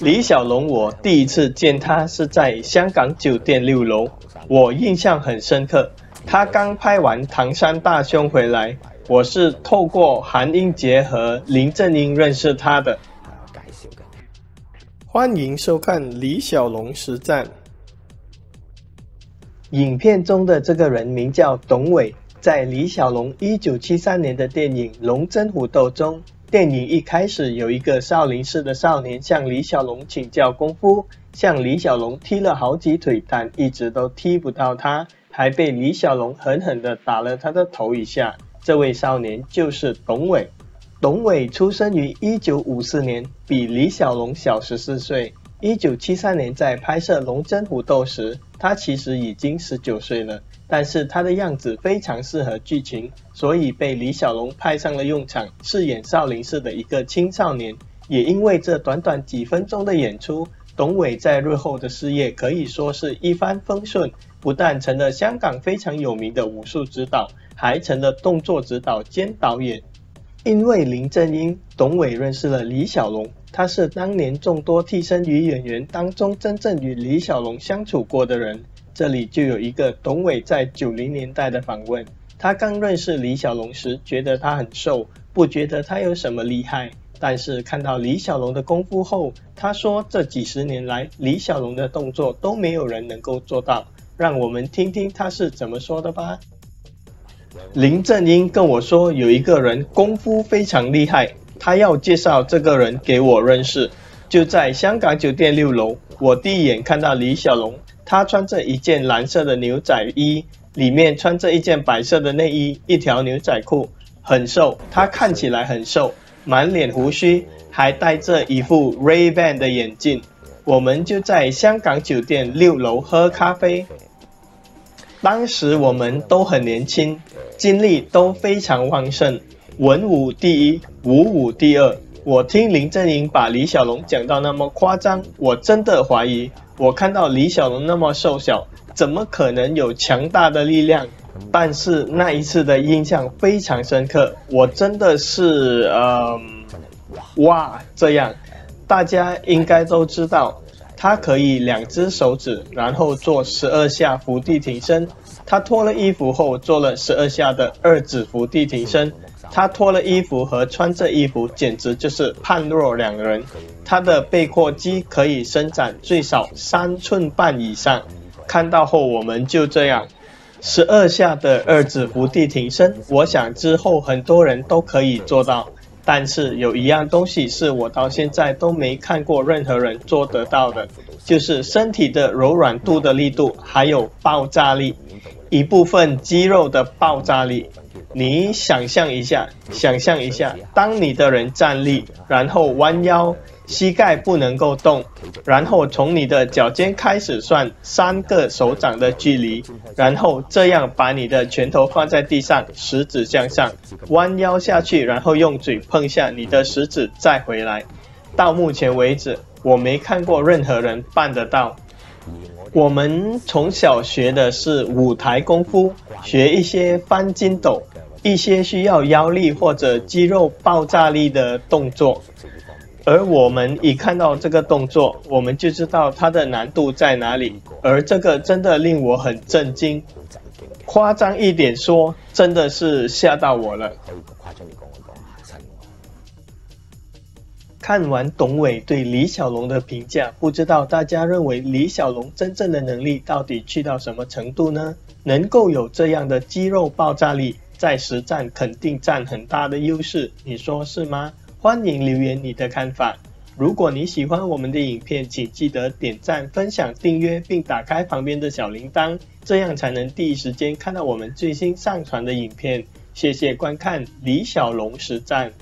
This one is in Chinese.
李小龙，我第一次见他是在香港酒店六楼，我印象很深刻。他刚拍完《唐山大兄》回来，我是透过韩英杰和林正英认识他的。欢迎收看李小龙实战。影片中的这个人名叫董伟，在李小龙一九七三年的电影《龙争虎斗》中，电影一开始有一个少林寺的少年向李小龙请教功夫，向李小龙踢了好几腿，但一直都踢不到他，还被李小龙狠狠地打了他的头一下。这位少年就是董伟。董伟出生于一九五四年，比李小龙小十四岁。一九七三年在拍摄《龙争虎斗》时，他其实已经十九岁了，但是他的样子非常适合剧情，所以被李小龙派上了用场，饰演少林寺的一个青少年。也因为这短短几分钟的演出，董伟在日后的事业可以说是一帆风顺，不但成了香港非常有名的武术指导，还成了动作指导兼导演。因为林正英，董伟认识了李小龙。他是当年众多替身女演员当中真正与李小龙相处过的人。这里就有一个董伟在九零年代的访问。他刚认识李小龙时，觉得他很瘦，不觉得他有什么厉害。但是看到李小龙的功夫后，他说这几十年来李小龙的动作都没有人能够做到。让我们听听他是怎么说的吧。林正英跟我说，有一个人功夫非常厉害，他要介绍这个人给我认识。就在香港酒店六楼，我第一眼看到李小龙，他穿着一件蓝色的牛仔衣，里面穿着一件白色的内衣，一条牛仔裤，很瘦。他看起来很瘦，满脸胡须，还戴着一副 Ray Ban 的眼镜。我们就在香港酒店六楼喝咖啡。当时我们都很年轻，精力都非常旺盛，文武第一，武武第二。我听林正英把李小龙讲到那么夸张，我真的怀疑，我看到李小龙那么瘦小，怎么可能有强大的力量？但是那一次的印象非常深刻，我真的是，呃，哇，这样，大家应该都知道。他可以两只手指，然后做十二下伏地挺身。他脱了衣服后做了十二下的二指伏地挺身。他脱了衣服和穿着衣服简直就是判若两人。他的背阔肌可以伸展最少三寸半以上。看到后我们就这样，十二下的二指伏地挺身，我想之后很多人都可以做到。但是有一样东西是我到现在都没看过任何人做得到的，就是身体的柔软度的力度，还有爆炸力，一部分肌肉的爆炸力。你想象一下，想象一下，当你的人站立，然后弯腰。膝盖不能够动，然后从你的脚尖开始算三个手掌的距离，然后这样把你的拳头放在地上，食指向上，弯腰下去，然后用嘴碰下你的食指，再回来。到目前为止，我没看过任何人办得到。我们从小学的是舞台功夫，学一些翻筋斗，一些需要腰力或者肌肉爆炸力的动作。而我们一看到这个动作，我们就知道它的难度在哪里。而这个真的令我很震惊，夸张一点说，真的是吓到我了。看完董伟对李小龙的评价，不知道大家认为李小龙真正的能力到底去到什么程度呢？能够有这样的肌肉爆炸力，在实战肯定占很大的优势，你说是吗？欢迎留言你的看法。如果你喜欢我们的影片，请记得点赞、分享、订阅，并打开旁边的小铃铛，这样才能第一时间看到我们最新上传的影片。谢谢观看李小龙实战。